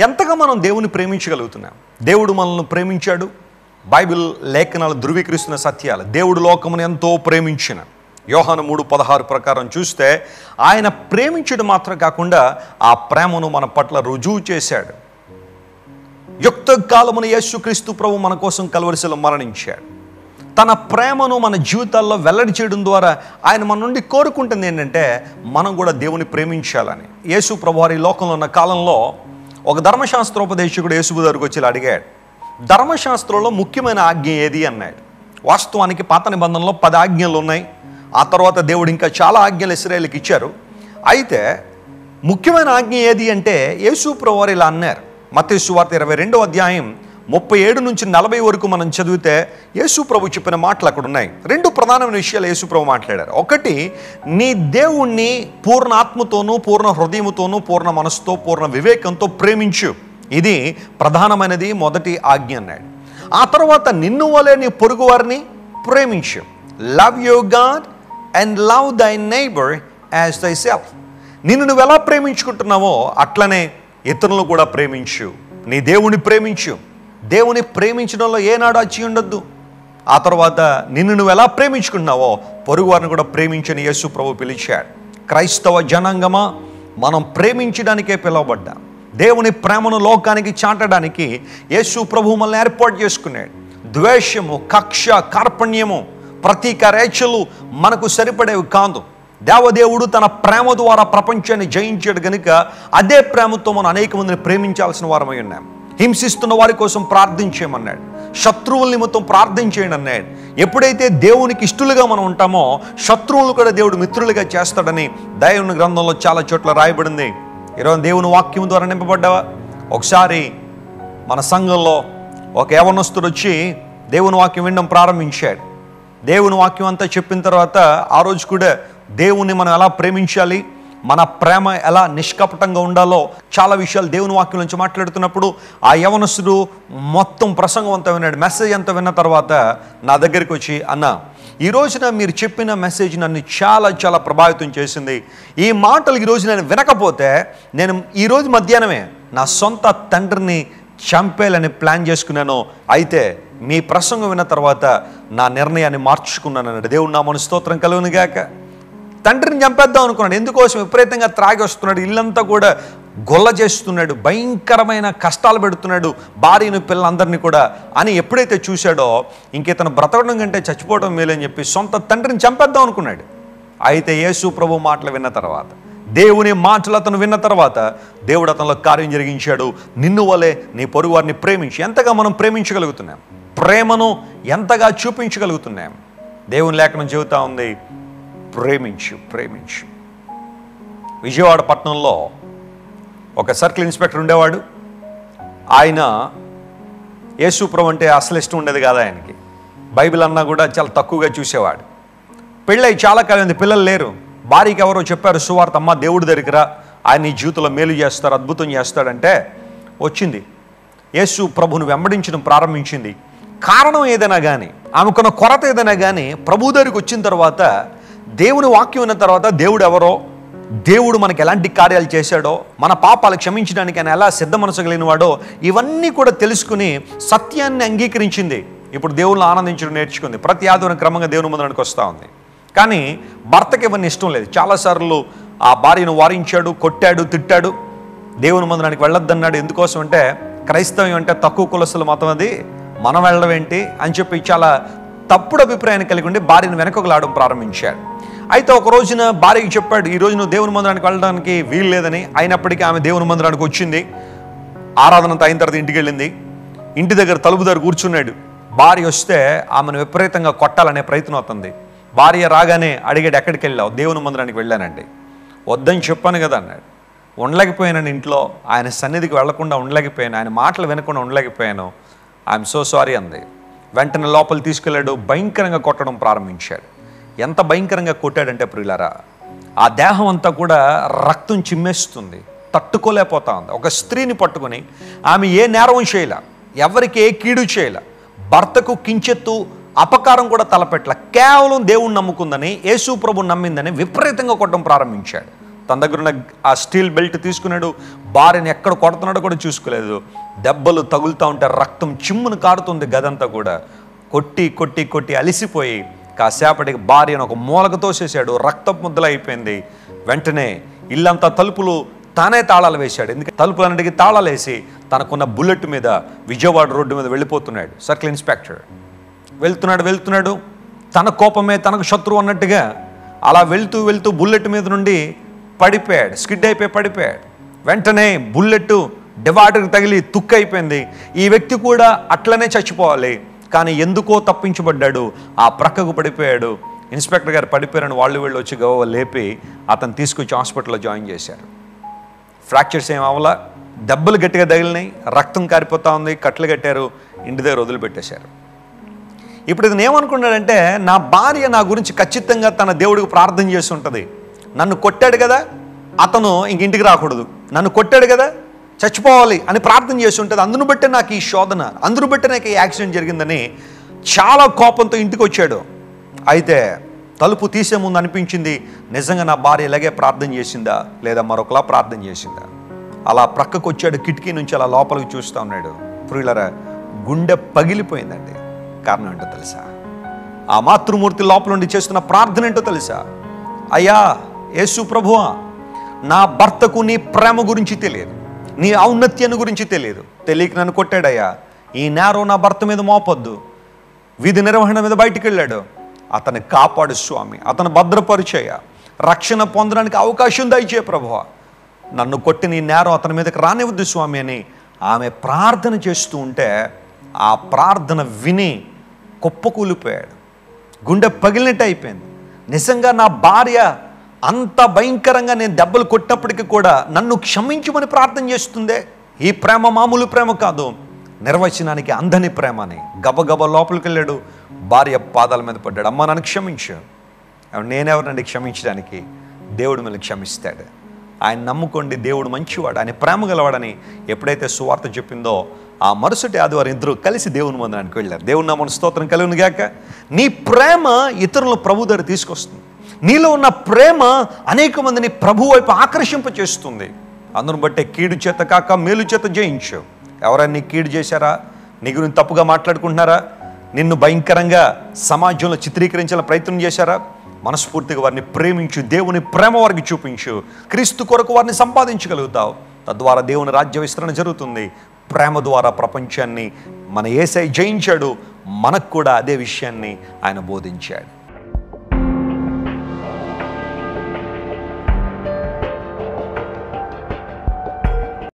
ఎంతగా మనం దేవుని ప్రేమించగలుగుతున్నాం? దేవుడు మనల్ని ప్రేమించాడు. బైబిల్ లేఖనాలు ధృవీకరిస్తున్న సత్యాలు. దేవుడు లోకమును ఎంతో ప్రేమించిన. యోహాను మూడు పదహారు ప్రకారం చూస్తే ఆయన ప్రేమించడం మాత్రం కాకుండా ఆ ప్రేమను మన పట్ల రుజువు చేశాడు. యుక్త కాలమున యేసుక్రీస్తు ప్రభు మన కోసం కలవరిశలో మరణించాడు. తన ప్రేమను మన జీవితాల్లో వెల్లడి చేయడం ద్వారా ఆయన మన నుండి కోరుకుంటుంది ఏంటంటే మనం కూడా దేవుని ప్రేమించాలని. యేసు ప్రభు వారి లోకంలో ఉన్న కాలంలో ఒక ధర్మశాస్త్రోపదేశకుడు యేసుబు దగ్గరకు వచ్చి అడిగాడు ధర్మశాస్త్రంలో ముఖ్యమైన ఆజ్ఞ ఏది? అన్నాడు. వాస్తవానికి పాత నిబంధనలో పది ఆజ్ఞలు ఉన్నాయి. ఆ తర్వాత దేవుడు ఇంకా చాలా ఆజ్ఞలు ఇస్రాయేల్కి ఇచ్చారు. అయితే ముఖ్యమైన ఆజ్ఞ ఏది అంటే యేసు ప్రవారు ఇలా అన్నారు. మత్స్సు వార్త ఇరవై రెండో అధ్యాయం ముప్పై ఏడు నుంచి నలభై వరకు మనం చదివితే యేసు ప్రభు చెప్పిన మాటలు అక్కడ ఉన్నాయి. రెండు ప్రధానమైన విషయాలు యేసు ప్రభు మాట్లాడారు. ఒకటి నీ దేవుణ్ణి పూర్ణ ఆత్మతోనూ పూర్ణ హృదయముతోనూ పూర్ణ మనసుతో పూర్ణ వివేకంతో ప్రేమించు. ఇది ప్రధానమైనది మొదటి ఆజ్ఞ అన్నాడు. ఆ తర్వాత నిన్ను వలే నీ పొరుగు వారిని ప్రేమించు. Love you God and love thy neighbour as thyself నిన్ను నువ్వు ఎలా ప్రేమించుకుంటున్నావో అట్లనే ఇతరులను కూడా ప్రేమించు. నీ దేవుణ్ణి ప్రేమించు. దేవుని ప్రేమించడంలో ఏనాడు అచ్చి ఉండొద్దు. ఆ తర్వాత నిన్ను నువ్వు ఎలా ప్రేమించుకున్నావో పొరుగు వారిని కూడా ప్రేమించని యేసు ప్రభు పిలిచాడు. క్రైస్తవ జనాంగమా? మనం ప్రేమించడానికే పిలువబడ్డాం. దేవుని ప్రేమను లోకానికి చాటడానికి యేసు ప్రభు మనల్ని ఏర్పాటు చేసుకున్నాడు. ద్వేషము కక్ష కార్పణ్యము ప్రతీకారేచ్ఛలు మనకు సరిపడేవి కాదు. దేవదేవుడు తన ప్రేమ ద్వారా ప్రపంచాన్ని జయించాడు కనుక అదే ప్రేమతో మనం అనేక మందిని ప్రేమించాల్సిన వారమై ఉన్నాం. హింసిస్తున్న వారి కోసం ప్రార్థించేయమన్నాడు. శత్రువుల నిమిత్తం ప్రార్థించేయండి అన్నాడు. ఎప్పుడైతే దేవునికి ఇష్టలుగా మనం ఉంటామో శత్రువులు కూడా దేవుడు మిత్రులుగా చేస్తాడని దైవుని గ్రంథంలో చాలా చోట్ల రాయబడింది. ఈరోజు దేవుని వాక్యం ద్వారా నింపబడ్డావా? ఒకసారి మన సంఘంలో ఒక యవనస్తుడు వచ్చి దేవుని వాక్యం వినడం ప్రారంభించాడు. దేవుని వాక్యం అంతా చెప్పిన తర్వాత ఆ రోజు కూడా దేవుణ్ణి మనం ఎలా ప్రేమించాలి? మన ప్రేమ ఎలా నిష్కపటంగా ఉండాలో చాలా విషయాలు దేవుని వాక్యం నుంచి మాట్లాడుతున్నప్పుడు ఆ యవనస్తుడు మొత్తం ప్రసంగం అంతా విన్నాడు. మెసేజ్ అంతా విన్న తర్వాత నా దగ్గరికి వచ్చి అన్న ఈ రోజున మీరు చెప్పిన మెసేజ్ నన్ను చాలా చాలా ప్రభావితం చేసింది. ఈ మాటలు ఈరోజు నేను వినకపోతే నేను ఈరోజు మధ్యాహ్నమే నా సొంత తండ్రిని చంపేయాలని ప్లాన్ చేసుకున్నాను. అయితే మీ ప్రసంగం విన్న తర్వాత నా నిర్ణయాన్ని మార్చుకున్నాను అన్నాడు. దేవుడు నా మన స్తోత్రం కలుగునుగాక తండ్రిని చంపేద్దాం అనుకున్నాడు. ఎందుకోసం? విపరీతంగా త్రాగి వస్తున్నాడు. ఇల్లంతా కూడా గొల్ల చేస్తున్నాడు. భయంకరమైన కష్టాలు పెడుతున్నాడు భార్యను పిల్లలందరినీ కూడా. అని ఎప్పుడైతే చూశాడో ఇంకేతను బ్రతకడం కంటే చచ్చిపోవడం మేలని చెప్పి సొంత తండ్రిని చంపేద్దాం అనుకున్నాడు. అయితే యేసు ప్రభు మాటలు విన్న తర్వాత దేవుని మాటలు అతను విన్న తర్వాత దేవుడు అతనిలో కార్యం జరిగించాడు. నిన్ను వలె నీ పొరుగు వారిని ప్రేమించి ఎంతగా మనం ప్రేమించగలుగుతున్నాం? ప్రేమను ఎంతగా చూపించగలుగుతున్నాం? దేవుని లేఖనం చెబుతా ఉంది. ప్రేమించు ప్రేమించు. విజయవాడ పట్టణంలో ఒక సర్కిల్ ఇన్స్పెక్టర్ ఉండేవాడు. ఆయన యేసుప్రభు అంటే అసలు ఇష్టం ఉండేది కాదు ఆయనకి. బైబిల్ అన్నా కూడా చాలా తక్కువగా చూసేవాడు. పెళ్ళై చాలా కాలం పిల్లలు లేరు. భార్యకి ఎవరో చెప్పారు సువార్త అమ్మ దేవుడి దగ్గర ఆయన నీ జీవితంలో మేలు చేస్తారు అద్భుతం చేస్తాడంటే వచ్చింది. యేసు ప్రభును వెంబడించడం ప్రారంభించింది. కారణం ఏదైనా కానీ ఆమెకున్న కొరత ఏదైనా కానీ ప్రభు దగ్గరికి వచ్చిన తర్వాత దేవుని వాక్యం ఉన్న తర్వాత దేవుడు ఎవరో దేవుడు మనకి ఎలాంటి కార్యాలు చేశాడో మన పాపాలు క్షమించడానికి ఆయన ఎలా సిద్ధ మనసు కలిగిన వాడో ఇవన్నీ కూడా తెలుసుకుని సత్యాన్ని అంగీకరించింది. ఇప్పుడు దేవుళ్ళు ఆనందించడం నేర్చుకుంది. ప్రతి ఆదివారం క్రమంగా దేవుని మందిరానికి వస్తూ ఉంది. కానీ భర్తకి ఇవన్నీ ఇష్టం లేదు. చాలాసార్లు ఆ భార్యను వారించాడు కొట్టాడు తిట్టాడు. దేవుని మందిరానికి వెళ్ళొద్దన్నాడు. ఎందుకోసం అంటే క్రైస్తవం అంటే తక్కువ కులసులు మతం అది మనం వెళ్ళడం ఏంటి అని చెప్పి చాలా తప్పుడు అభిప్రాయాన్ని కలిగి ఉండి భార్యను వెనకకు లాడడం ప్రారంభించాడు. అయితే ఒక రోజున భార్యకి చెప్పాడు ఈ రోజు నువ్వు దేవుని మందిరానికి వెళ్ళడానికి వీలు లేదని. అయినప్పటికీ ఆమె దేవుని మందిరానికి వచ్చింది. ఆరాధనంత అయిన తర్వాత ఇంటికి వెళ్ళింది. ఇంటి దగ్గర తలుపు దగ్గర కూర్చున్నాడు. భార్య వస్తే ఆమెను విపరీతంగా కొట్టాలనే ప్రయత్నం అవుతుంది. భార్య రాగానే అడిగాడు ఎక్కడికి వెళ్ళావు? దేవుని మందిరానికి వెళ్ళానండి వద్దని చెప్పాను కదా అన్నాడు. ఉండలేకపోయాను ఇంట్లో. ఆయన సన్నిధికి వెళ్ళకుండా ఉండలేకపోయాను. ఆయన మాటలు వినకుండా ఉండలేకపోయాను. ఐఎమ్ సో సారీ అంది. వెంటనే లోపల తీసుకెళ్ళాడు. భయంకరంగా కొట్టడం ప్రారంభించాడు. ఎంత భయంకరంగా కొట్టాడంటే ప్రియులారా ఆ దేహం అంతా కూడా రక్తం చిమ్మేస్తుంది తట్టుకోలేకపోతా ఉంది. ఒక స్త్రీని పట్టుకొని ఆమె ఏ నేరం చేయలే ఎవరికి ఏ కీడు చేయలే భర్తకు కించెత్తు అపకారం కూడా తలపెట్టల కేవలం దేవుణ్ణి నమ్ముకుందని యేసు ప్రభు నమ్మిందని విపరీతంగా కొట్టడం ప్రారంభించాడు. తన దగ్గర ఉన్న ఆ స్టీల్ బెల్ట్ తీసుకున్నాడు భార్యని ఎక్కడ కొడుతున్నాడో కూడా చూసుకోలేదు. దెబ్బలు తగులుతూ ఉంటే రక్తం చిమ్మును కారుతుంది గదంతా కూడా. కొట్టి కొట్టి కొట్టి అలిసిపోయి కాసేపటికి భార్యను ఒక మూలకు తోసేశాడు రక్తపు ముద్దలైపోయింది. వెంటనే ఇల్లంతా తలుపులు తానే తాళాలు వేశాడు. ఎందుకంటే తలుపులన్నిటికీ తాళాలు వేసి తనకున్న బుల్లెట్ మీద విజయవాడ రోడ్డు మీద వెళ్ళిపోతున్నాడు. Circle inspector. వెళ్తున్నాడు వెళ్తున్నాడు. తన కోపమే తనకు శత్రువు అన్నట్టుగా అలా వెళ్తూ వెళ్తూ బుల్లెట్ మీద నుండి పడిపోయాడు. స్కిడ్ అయిపోయి పడిపోయాడు. వెంటనే బుల్లెట్ డివాటర్కి తగిలి తుక్కు అయిపోయింది ఈ వ్యక్తి కూడా అట్లనే చచ్చిపోవాలి. కానీ ఎందుకో తప్పించబడ్డాడు. ఆ ప్రక్కకు పడిపోయాడు. ఇన్స్పెక్టర్ గారు పడిపోయారని వాళ్ళు వీళ్ళు వచ్చి గవ లేపి అతను తీసుకొచ్చి హాస్పిటల్లో జాయిన్ చేశారు. ఫ్రాక్చర్స్ ఏం అవ్వాల? దెబ్బలు గట్టిగా తగిలినాయి. రక్తం కారిపోతా ఉంది. కట్లు కట్టారు. ఇంటి దగ్గర వదిలిపెట్టేశారు ఇప్పుడు ఇతను ఏమనుకున్నాడంటే నా భార్య నా గురించి ఖచ్చితంగా తన దేవుడికి ప్రార్థన చేసి ఉంటుంది. నన్ను కొట్టాడు కదా? అతను ఇంక ఇంటికి రాకూడదు. నన్ను కొట్టాడు కదా? చచ్చిపోవాలి అని ప్రార్థన చేసి ఉంటుంది. అందును బట్టే నాకు ఈ శోధన అందును బట్టే నాకు ఈ యాక్సిడెంట్ జరిగిందని చాలా కోపంతో ఇంటికి వచ్చాడు. అయితే తలుపు తీసే ముందు అనిపించింది నిజంగా నా భార్య ఇలాగే ప్రార్థన చేసిందా లేదా మరొకలా ప్రార్థన చేసిందా? అలా ప్రక్కకు వచ్చాడు కిటికీ నుంచి అలా లోపలికి చూస్తూ ఉన్నాడు. ప్రియులరా గుండె పగిలిపోయిందండి. కారణం ఏంటో తెలుసా? ఆ మాతృమూర్తి లోపల నుండి చేస్తున్న ప్రార్థన ఏంటో తెలుసా? అయ్యా యేసు ప్రభువా నా భర్తకు నీ ప్రేమ గురించి తెలియదు. నీ ఔన్నత్యాన్ని గురించి తెలియదు. తెలియక నన్ను కొట్టాడయ్యా. ఈ నేరం నా భర్త మీద మోపొద్దు. విధి నిర్వహణ మీద బయటికి వెళ్ళాడు అతన్ని కాపాడు స్వామి. అతను భద్రపరిచేయ రక్షణ పొందడానికి అవకాశం దయచే ప్రభు నన్ను కొట్టి నీ నేరం అతని మీదకి రానివద్దు స్వామి అని ఆమె ప్రార్థన చేస్తూ ఉంటే ఆ ప్రార్థన విని కుప్పకూలిపోయాడు. గుండె పగిలినట్టు అయిపోయింది. నిజంగా నా భార్య అంత భయంకరంగా నేను దెబ్బలు కొట్టినప్పటికీ కూడా నన్ను క్షమించమని ప్రార్థన చేస్తుందే? ఈ ప్రేమ మామూలు ప్రేమ కాదు. నిర్వచనానికి అందని ప్రేమ అని గబగబ లోపలికి వెళ్ళాడు భార్య పాదాల మీద పడ్డాడు. అమ్మ నన్ను క్షమించు. నేనెవరినండి క్షమించడానికి? దేవుడు మిమ్మల్ని క్షమిస్తాడు. ఆయన నమ్ముకోండి దేవుడు మంచివాడు. ఆయన ప్రేమ గలవాడని ఎప్పుడైతే సువార్త చెప్పిందో ఆ మరుసటి ఆదివారం ఇద్దరు కలిసి దేవుని మందిరానికి వెళ్ళారు. దేవుని నామన స్తోత్రం కలుగును గాక. నీ ప్రేమ ఇతరులు ప్రభు దగ్గర తీసుకొస్తుంది. నీలో ఉన్న ప్రేమ అనేక మందిని ప్రభు వైపు ఆకర్షింప చేస్తుంది. అందును బట్టే కీడు చేత కాక మేలు చేత జయించు. ఎవరైనా నీ కీడు చేశారా? నీ గురించి తప్పుగా మాట్లాడుకుంటున్నారా? నిన్ను భయంకరంగా సమాజంలో చిత్రీకరించాలని ప్రయత్నం చేశారా? మనస్ఫూర్తిగా వారిని ప్రేమించు దేవుని ప్రేమ వారికి చూపించు క్రీస్తు కొరకు వారిని సంపాదించగలుగుతావు. తద్వారా దేవుని రాజ్య విస్తరణ జరుగుతుంది. ప్రేమ ద్వారా ప్రపంచాన్ని మన ఏసై జయించాడు మనకు కూడా అదే విషయాన్ని ఆయన బోధించాడు.